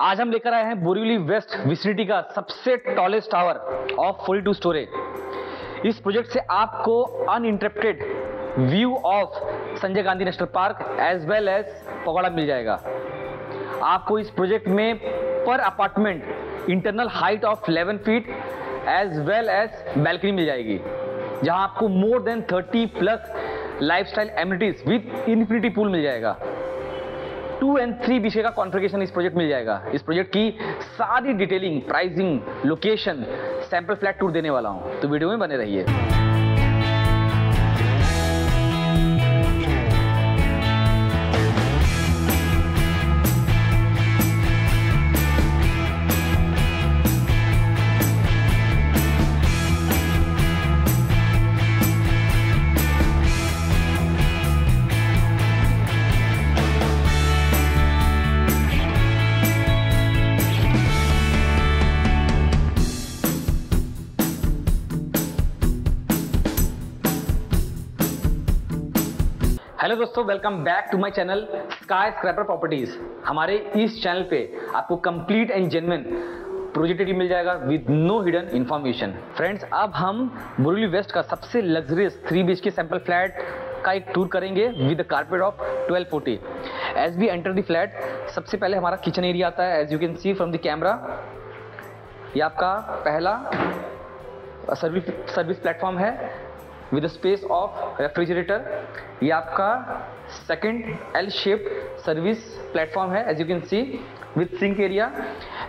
आज हम लेकर आए हैं बोरीवली वेस्ट विसिनिटी का सबसे टॉलेस्ट टावर ऑफ़ 42 स्टोरे इस प्रोजेक्ट से आपको uninterrupted view of Sanjay Gandhi national park as well as pagoda मिल जाएगा। आपको इस प्रोजेक्ट में पर apartment internal height of 11 feet as well as balcony मिल जाएगी, जहाँ आपको more than 30 plus lifestyle amenities with infinity pool मिल जाएगा। टू एंड थ्री बीच का कॉन्फ़िगरेशन इस प्रोजेक्ट मिल जाएगा। इस प्रोजेक्ट की सारी detailing pricing location sample flat tour देने वाला हूँ। तो वीडियो में बने रहिए। हेलो दोस्तों welcome back to my channel skyscraper properties हमारे इस चैनल पे आपको कंप्लीट एंड जेनविन प्रोजेक्ट मिल जाएगा with no hidden information friends अब हम बुरुली वेस्ट का सबसे luxurious three B K sample flat का एक टूर करेंगे with carpet of 1240 as we enter the flat सबसे पहले हमारा किचन एरिया आता है as you can see from the camera ये आपका पहला सर्विस सर्विस प्लेटफॉर्म है। विद स्पेस ऑफ़ रेफ्रिजरेटर ये आपका second L shape service platform है as you can see with sink area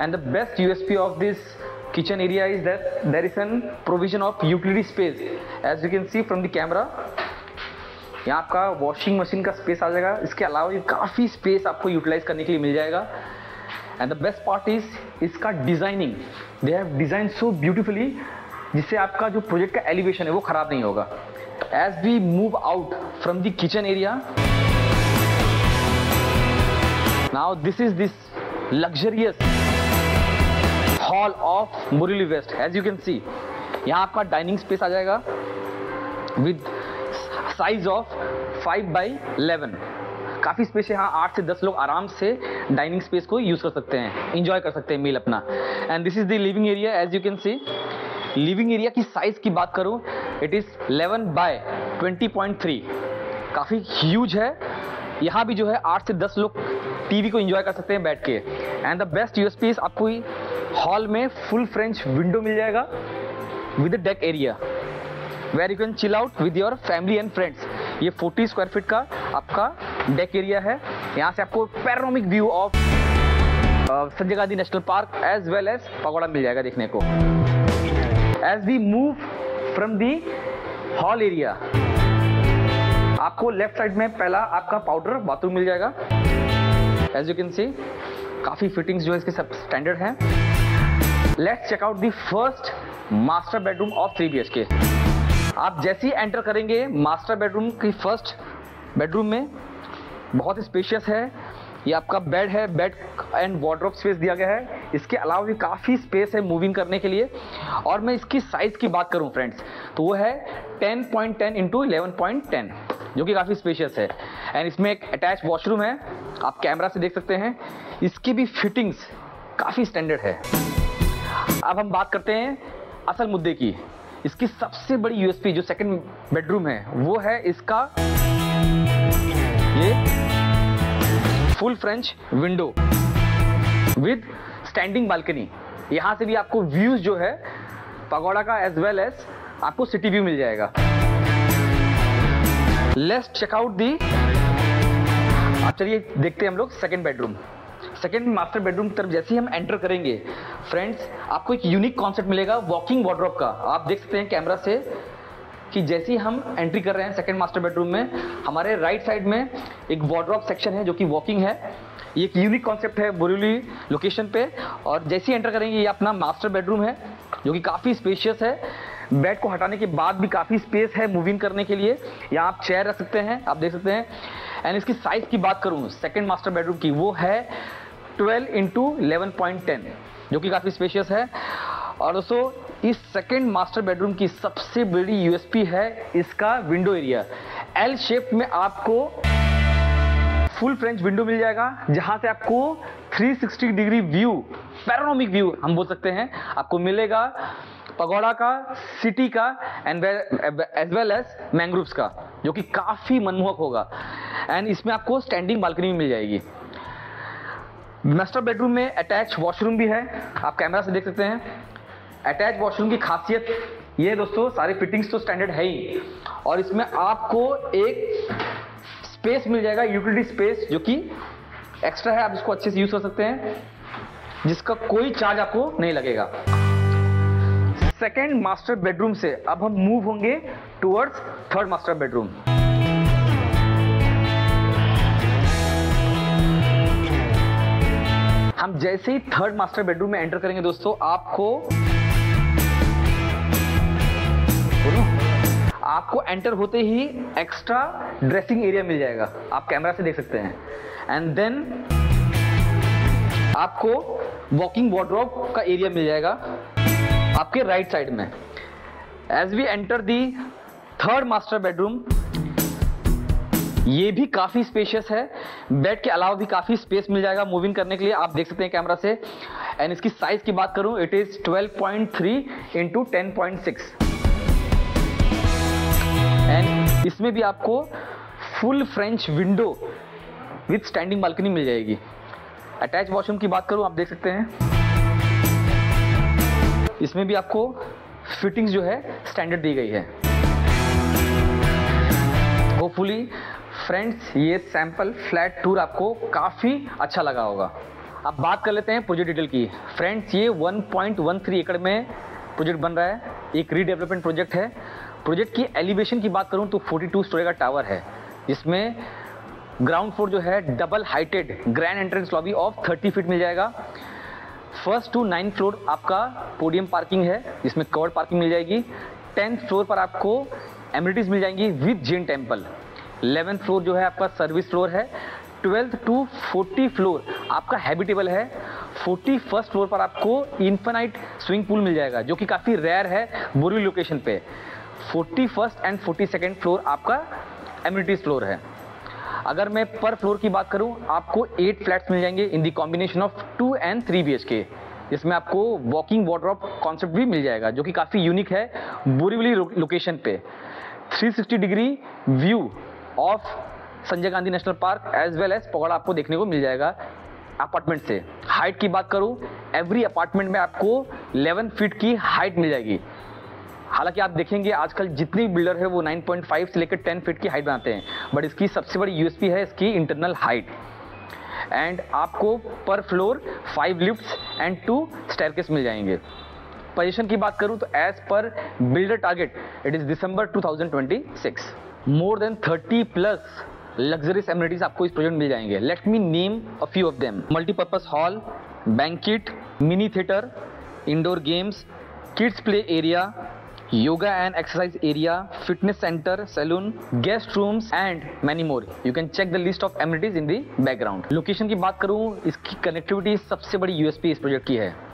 and the best USP of this kitchen area is that there is an provision of utility space. As you can see from the camera, यहाँ आपका washing machine का space आ जाएगा। इसके अलावा ये काफ़ी space आपको यूटिलाइज करने के लिए मिल जाएगा। And the best part is इसका designing they have design so beautifully जिससे आपका जो प्रोजेक्ट का एलिवेशन है वो खराब नहीं होगा। As we move out from the kitchen area now this is this luxurious hall of Murali west as you can see यहाँ आपका डाइनिंग स्पेस आ जाएगा विद साइज़ ऑफ़ 5 बाई 11 काफ़ी स्पेस है यहाँ आठ से दस लोग आराम से डाइनिंग स्पेस को यूज़ कर सकते हैं इंजॉय कर सकते हैं मील अपना। And this is the living area as you can see living area की साइज़ की बात करूँ इट इज़ 11 बाय 20.3 काफ़ी ह्यूज है। यहाँ भी जो है आठ से 10 लोग टीवी को एंजॉय कर सकते हैं बैठ के। एंड द बेस्ट यूएसपी आपको हॉल में फुल फ्रेंच विंडो मिल जाएगा with deck area where you can chill out with your family and friends ये 40 स्क्वायर फीट का आपका डेक एरिया है। यहाँ से आपको panoramic view of Sanjay Gandhi national park as well as pagoda मिल जाएगा देखने को। As we move from the hall area आपको लेफ़्ट साइड में पहला आपका पाउडर बाथरूम मिल जाएगा। एज यू कैन सी काफ़ी फिटिंग्स जो है इसके सब स्टैंडर्ड हैं। Let's check out the first master bedroom of three B K आप जैसे ही एंटर करेंगे मास्टर बेडरूम की फ़र्स्ट बेडरूम में बहुत ही स्पेशियस है। ये आपका बेड है बेड एंड वार्ड्रोब स्पेस दिया गया है। इसके अलावा भी काफ़ी स्पेस है मूविंग करने के लिए। और मैं इसकी साइज़ की बात करूँ फ्रेंड्स तो वो है 10.10 पॉइंट टेन इंटू इलेवन जो कि काफ़ी स्पेशियस है। एंड इसमें एक अटैच वॉशरूम है, आप कैमरा से देख सकते हैं। इसकी भी फिटिंग्स काफ़ी स्टैंडर्ड है। अब हम बात करते हैं असल मुद्दे की। इसकी सबसे बड़ी यूएसपी जो सेकंड बेडरूम है, वो है इसका ये full French window with standing balcony यहाँ से भी आपको व्यूज़ जो है, पगोड़ा का एज वेल एज आपको सिटी व्यू मिल जाएगा। लेट्स चेकआउट दी अब चलिए देखते हैं हम लोग second bedroom second master bedroom तरफ़ जैसे ही हम एंटर करेंगे फ्रेंड्स आपको एक यूनिक कॉन्सेप्ट मिलेगा वॉकिंग वार्ड्रोब का। आप देख सकते हैं कैमरा से कि जैसे ही हम एंट्री कर रहे हैं सेकेंड मास्टर बेडरूम में, हमारे राइट साइड में एक वार्ड्रोब सेक्शन है जो कि वॉकिंग है। ये एक यूनिक कॉन्सेप्ट है बोरीवली लोकेशन पे। और जैसे ही एंटर करेंगे, ये अपना मास्टर बेडरूम है, जो कि काफ़ी स्पेशियस है। बेड को हटाने के बाद भी काफ़ी स्पेस है मूविंग करने के लिए। यहाँ आप चेयर रख सकते हैं, आप देख सकते हैं। एंड इसकी साइज़ की बात करूँ सेकेंड मास्टर बेडरूम की, वो है 12 इंटू इलेवन जो कि काफ़ी स्पेशियस है। और दोस्तों, इस सेकेंड मास्टर बेडरूम की सबसे बड़ी यूएसपी है इसका विंडो एरिया एल शेप में आपको फुल फ्रेंच विंडो मिल जाएगा, जहाँ से आपको 360 डिग्री व्यू पैरानोमिक व्यू हम बोल सकते हैं, आपको मिलेगा पगोड़ा का सिटी का and as well as mangroves का, जो कि काफ़ी मनमोहक होगा. एंड इसमें आपको स्टैंडिंग बालकनी भी मिल जाएगी. मास्टर बेडरूम में अटैच वॉशरूम भी है, आप कैमरा से देख सकते हैं. अटैच वॉशरूम की खासियत ये दोस्तों, सारे फिटिंग्स तो स्टैंडर्ड है ही। और इसमें आपको एक स्पेस मिल जाएगा यूटिलिटी स्पेस जो कि एक्स्ट्रा है, आप इसको अच्छे से यूज़ कर सकते हैं, जिसका कोई चार्ज आपको नहीं लगेगा। सेकेंड मास्टर बेडरूम से अब हम मूव होंगे टुवर्ड्स थर्ड मास्टर बेडरूम हम जैसे ही थर्ड मास्टर बेडरूम में एंटर करेंगे दोस्तों, आपको आपको एंटर होते ही एक्स्ट्रा ड्रेसिंग एरिया मिल जाएगा। आप कैमरा से देख सकते हैं। एंड देन आपको वॉकिंग वार्ड्रॉप का एरिया मिल जाएगा आपके राइट साइड में। As we enter the third master bedroom ये भी काफ़ी स्पेशियस है। बेड के अलावा भी काफ़ी स्पेस मिल जाएगा मूविंग करने के लिए। आप देख सकते हैं कैमरा से। एंड इसकी साइज़ की बात करूँ it is 12.3 point three into ten and इसमें भी आपको full French window with standing balcony मिल जाएगी। अटैच वॉशरूम की बात करूँ, आप देख सकते हैं। इसमें भी आपको फिटिंग्स जो है स्टैंडर्ड दी गई है। होपफुली फ्रेंड्स ये सैंपल फ्लैट टूर आपको काफ़ी अच्छा लगा होगा। अब बात कर लेते हैं प्रोजेक्ट डिटेल की। फ्रेंड्स ये 1.13 एकड़ में प्रोजेक्ट बन रहा है। एक रीडेवलपमेंट प्रोजेक्ट है। प्रोजेक्ट की एलिवेशन की बात करूँ तो 42 स्टोरी का टावर है। जिसमें ग्राउंड फ्लोर जो है double heighted grand entrance lobby of 30 feet मिल जाएगा। फ़र्स्ट टू नाइन्थ फ्लोर आपका पोडियम पार्किंग है, जिसमें कवर्ड पार्किंग मिल जाएगी। टेंथ फ्लोर पर आपको एम्यूनिटीज मिल जाएँगी with Jain temple eleventh floor जो है आपका सर्विस फ्लोर है। ट्वेल्थ टू फोर्टी फ्लोर आपका हैबिटेबल है। फोर्टी फ़र्स्ट फ्लोर पर आपको इन्फेनाइट स्विमिंग पूल मिल जाएगा, जो कि काफ़ी रेयर है बोरी लोकेशन पे। Forty first and forty second floor आपका एम्यूनिटीज फ्लोर है। अगर मैं पर फ्लोर की बात करूँ, आपको एट फ्लैट्स मिल जाएँगे in the combination of two and three B K जिसमें आपको वॉकिंग वार्ड्रॉप कॉन्सेप्ट भी मिल जाएगा, जो कि काफ़ी यूनिक है बोरीवली लोकेशन पे। 360 degree view of Sanjay Gandhi national park as well as pagoda आपको देखने को मिल जाएगा अपार्टमेंट से। हाइट की बात करूँ एवरी अपार्टमेंट में आपको 11 फीट की हाइट मिल जाएगी। हालाँकि आप देखेंगे आजकल जितनी बिल्डर है वो 9.5 से लेकर 10 फीट की हाइट बनाते हैं बट इसकी सबसे बड़ी यूएसपी है इसकी इंटरनल हाइट एंड आपको पर floor five lift and two staircase मिल जाएँगे. पोजीशन की बात करूँ तो as per builder target it is December 2026 more than 30 plus luxurious amenities आपको इस प्रोजेक्ट मिल जाएँगे. Let me name a few of them multipurpose hall banquet mini theatre indoor games kids play area yoga and exercise area fitness center saloon guest rooms and many more you can check the list of amenities in the background location की बात करूँ इसकी connectivity सबसे बड़ी USP इस project की है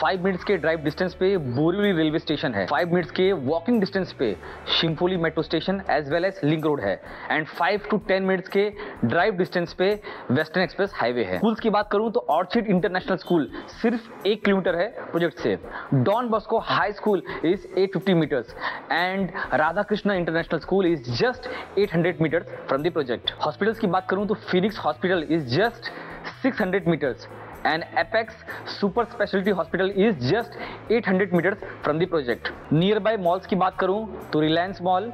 five minutes के ड्राइव डिस्टेंस पे बोरीवली रेलवे स्टेशन है। फाइव मिनट्स के वॉकिंग डिस्टेंस पे Shimpoli metro station as well as link road है। And five to ten minutes के ड्राइव डिस्टेंस पे वेस्टर्न एक्सप्रेस हाईवे है। स्कूल्स की बात करूँ तो ऑर्चिड इंटरनेशनल स्कूल सिर्फ़ एक किलोमीटर है प्रोजेक्ट से। Don Bosco high school is 850 metres and Radha Krishna international school is just 800 metres from the project hospitals की बात करूँ तो Phoenix hospital is just 600 meters and Apex Super Specialty Hospital is just 800 meters from the project. Nearby malls की बात करूँ तो Reliance Mall,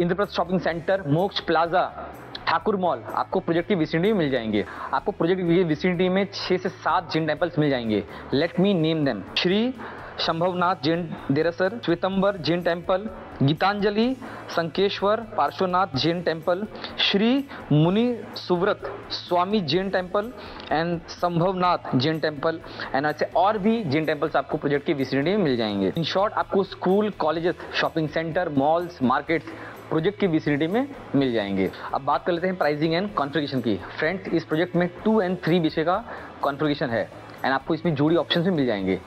Indraprastha shopping centre Moksh plaza Thakur mall, आपको project की विसिनिटी में मिल जाएँगे। आपको प्रोजेक्ट की विसिनिटी में छह से सात जिन टेम्पल्स मिल जाएँगे। Let me name them Shri Shambhavnath Jain Derasar, Shwetambar Jain temple Gitanjali, Sankeshwar, Parshwanath Jain temple Shri Muni Suvrat Swami Jain temple and Sambhavnath Jain temple and ऐसे और भी जैन टेम्पल्स आपको प्रोजेक्ट की विसिनिटी में मिल जाएँगे। इन शॉर्ट आपको school colleges shopping centre malls markets project की विसिनिटी में मिल जाएँगे। अब बात कर लेते हैं प्राइसिंग एंड कॉन्फ़िगरेशन की। फ्रेंड्स इस प्रोजेक्ट में टू एंड थ्री बीचे का कॉन्फ़िगरेशन है एंड आपको इसमें जोड़ी ऑप्शन भी मिल जाएँगे।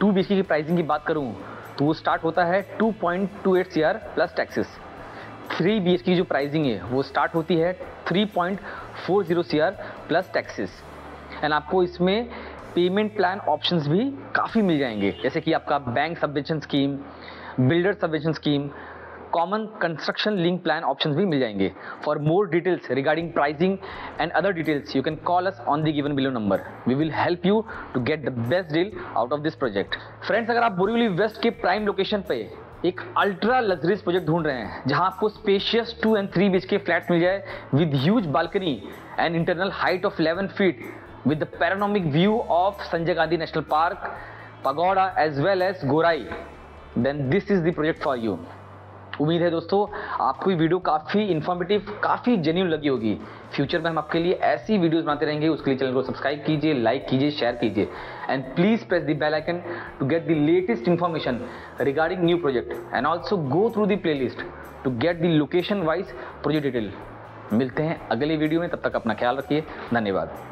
टू बी की प्राइसिंग की बात करूँ तो वो स्टार्ट होता है 2.28 C R plus taxes three B की जो प्राइसिंग है, वो स्टार्ट होती है three point four zero C R plus taxes and आपको इसमें पेमेंट प्लान ऑप्शंस भी काफ़ी मिल जाएँगे। जैसे कि आपका bank subvention scheme builder subvention scheme common construction link plan options भी मिल जाएँगे। For more details regarding pricing and other details you can call us on the given below number we will help you to get the best deal out of this project friends अगर आप Borivali west के prime location पे एक ultra luxuries project ढूंढ रहे हैं जहाँ आपको spacious two and three BHK flat मिल जाए with huge balcony and internal height of 11 feet with the panoramic view of Sanjay Gandhi national park Pagoda as well as Gorai, then this is the project for you. उम्मीद है दोस्तों, आपको ये video काफ़ी informative काफ़ी genuine लगी होगी। Future में हम आपके लिए ऐसी वीडियोस बनाते रहेंगे, उसके लिए चैनल को सब्सक्राइब कीजिए लाइक कीजिए शेयर कीजिए। And please press the bell icon to get the latest information regarding new project and also go through the playlist to get the location wise project detail मिलते हैं अगले video में, तब तक अपना ख्याल रखिए। धन्यवाद।